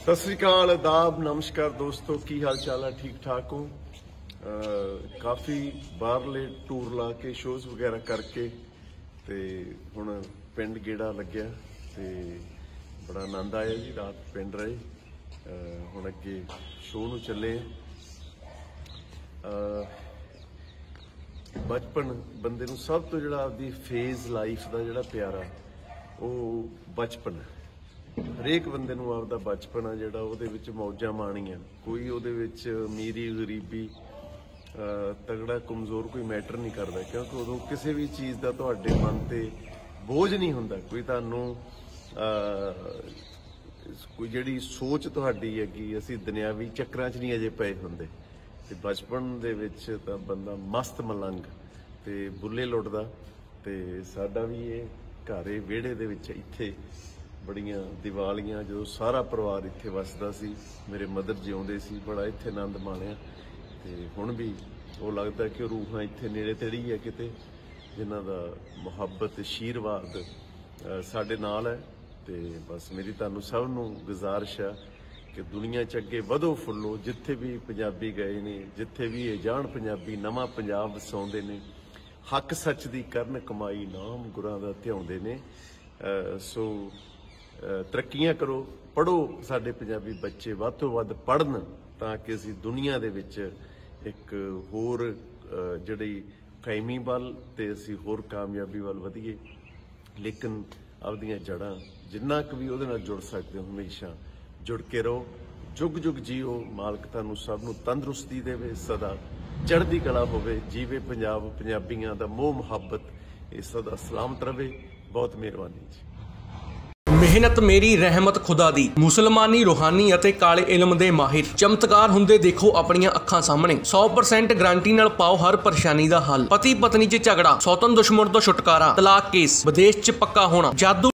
ਸਤਿ ਸ੍ਰੀ ਅਕਾਲ ਆਦਾਬ ਨਮਸਕਾਰ ਦੋਸਤੋ, ਕੀ ਹਾਲ ਚਾਲ ਹੈ ਠੀਕ ਠਾਕ ਹੋ? ਕਾਫੀ ਬਾਹਰਲੇ ਟੂਰ ਲਾ ਕੇ ਸ਼ੋਜ਼ ਵਗੈਰਾ ਕਰਕੇ ਤੇ ਹੁਣ ਪਿੰਡ ਗੇੜਾ ਲੱਗਿਆ ਤੇ ਬੜਾ ਆਨੰਦ ਆਇਆ ਜੀ, ਰਾਤ ਪਿੰਡ ਰਹੇ। ਹੁਣ ਅੱਗੇ ਸ਼ੋਅ ਨੂੰ ਚੱਲੇ ਬਚਪਨ ਬੰਦੇ ਨੂੰ ਸਭ ਤੋਂ ਜਿਹੜਾ ਆਪਦੀ ਫੇਜ਼ ਲਾਈਫ ਦਾ ਜਿਹੜਾ ਪਿਆਰਾ, ਉਹ ਬਚਪਨ ਹੈ। ਹਰੇਕ ਬੰਦੇ ਨੂੰ ਆਪਦਾ ਬਚਪਨ ਆ ਜਿਹੜਾ ਉਹਦੇ ਵਿੱਚ ਮੌਜਾਂ ਮਾਣੀਆਂ। ਕੋਈ ਉਹਦੇ ਵਿੱਚ ਅਮੀਰੀ, ਗਰੀਬੀ, ਅਹ, ਤਗੜਾ, ਕਮਜ਼ੋਰ ਕੋਈ ਮੈਟਰ ਨਹੀਂ ਕਰਦਾ, ਕਿਉਂਕਿ ਉਦੋਂ ਕਿਸੇ ਵੀ ਚੀਜ਼ ਦਾ ਤੁਹਾਡੇ ਮਨ ਤੇ ਬੋਝ ਨਹੀਂ ਹੁੰਦਾ। ਕੋਈ ਤੁਹਾਨੂੰ ਕੋਈ ਜਿਹੜੀ ਸੋਚ ਤੁਹਾਡੀ ਹੈ ਕਿ ਅਸੀਂ ਦੁਨਿਆਵੀ ਚੱਕਰਾਂ 'ਚ ਨਹੀਂ ਅਜੇ ਪਏ ਹੁੰਦੇ। ਤੇ ਬਚਪਨ ਦੇ ਵਿੱਚ ਤਾਂ ਬੰਦਾ ਮਸਤ ਮਲੰਗ ਤੇ ਬੁੱਲੇ ਲੁੱਟਦਾ ਤੇ ਸਾਡਾ ਵੀ ਇਹ ਘਰੇ ਵਿਹੜੇ ਦੇ ਵਿੱਚ ਇੱਥੇ ਬੜੀਆਂ ਦੀਵਾਲੀਆਂ, ਜਦੋਂ ਸਾਰਾ ਪਰਿਵਾਰ ਇੱਥੇ ਵਸਦਾ ਸੀ, ਮੇਰੇ ਮਦਰ ਜਿਉਂਦੇ ਸੀ, ਬੜਾ ਇੱਥੇ ਆਨੰਦ ਮਾਣਿਆ। ਤੇ ਹੁਣ ਵੀ ਉਹ ਲੱਗਦਾ ਕਿ ਉਹ ਰੂਹਾਂ ਇੱਥੇ ਨੇੜੇ ਤੇੜੀ ਹੈ ਕਿਤੇ, ਜਿਨ੍ਹਾਂ ਦਾ ਮੁਹੱਬਤ, ਅਸ਼ੀਰਵਾਦ ਸਾਡੇ ਨਾਲ ਹੈ। ਤੇ ਬਸ ਮੇਰੀ ਤੁਹਾਨੂੰ ਸਭ ਨੂੰ ਗੁਜ਼ਾਰਿਸ਼ ਹੈ ਕਿ ਦੁਨੀਆ 'ਚ ਅੱਗੇ ਵਧੋ ਫੁੱਲੋ। ਜਿੱਥੇ ਵੀ ਪੰਜਾਬੀ ਗਏ ਨੇ, ਜਿੱਥੇ ਵੀ ਇਹ ਜਾਣ ਪੰਜਾਬੀ, ਨਵਾਂ ਪੰਜਾਬ ਵਸਾਉਂਦੇ ਨੇ, ਹੱਕ ਸੱਚ ਦੀ ਕਰਨ ਕਮਾਈ ਨਾਮ ਗੁਰਾਂ ਦਾ ਧਿਆਉਂਦੇ ਨੇ। ਸੋ ਤਰੱਕੀਆਂ ਕਰੋ ਪੜੋ ਸਾਡੇ ਪੰਜਾਬੀ ਬੱਚੇ ਵੱਧ ਤੋਂ ਵੱਧ ਪੜਨ ਤਾਂ ਕਿ ਅਸੀਂ ਦੁਨੀਆ ਦੇ ਵਿੱਚ ਇੱਕ ਹੋਰ ਜਿਹੜੀ ਕਾਇਮੀ ਵੱਲ ਤੇ ਅਸੀਂ ਹੋਰ ਕਾਮਯਾਬੀ ਵੱਲ ਵਧੀਏ। ਲੇਕਿਨ ਆਪਦੀਆਂ ਜੜਾਂ ਜਿੰਨਾ ਕੁ ਵੀ ਉਹਦੇ ਨਾਲ ਜੁੜ ਸਕਦੇ ਹੋ, ਹਮੇਸ਼ਾ ਜੁੜ ਕੇ ਰਹੋ। ਜੁਗ ਜੁਗ ਜੀਓ, ਮਾਲਕ ਤੁਹਾਨੂੰ ਸਭ ਨੂੰ ਤੰਦਰੁਸਤੀ ਦੇਵੇ, ਸਦਾ ਚੜ੍ਹਦੀ ਕਲਾ ਹੋਵੇ, ਜੀਵੇ ਪੰਜਾਬ, ਪੰਜਾਬੀਆਂ ਦਾ ਮੋਹ ਮੁਹੱਬਤ, ਇਹ ਸਦਾ ਸਲਾਮਤ ਰਵੇ ਬਹੁਤ ਮਿਹਰਬਾਨੀ ਜੀ। ਮਿਹਨਤ ਮੇਰੀ, ਰਹਿਮਤ ਖੁਦਾ ਦੀ। ਮੁਸਲਮਾਨੀ ਰੂਹਾਨੀ ਅਤੇ ਕਾਲੇ ਇਲਮ ਦੇ ਮਾਹਿਰ। ਚਮਤਕਾਰ ਹੁੰਦੇ ਦੇਖੋ ਆਪਣੀਆਂ ਅੱਖਾਂ ਸਾਹਮਣੇ। 100% ਗਾਰੰਟੀ ਨਾਲ ਪਾਓ ਹਰ ਪਰੇਸ਼ਾਨੀ ਦਾ ਹੱਲ। ਪਤੀ ਪਤਨੀ 'ਚ ਝਗੜਾ ਸੌਤਨ ਦੁਸ਼ਮਣ ਤੋਂ ਛੁਟਕਾਰਾ, ਤਲਾਕ ਕੇਸ। ਵਿਦੇਸ਼ 'ਚ ਪੱਕਾ ਹੋਣਾ। ਜਾਦੂ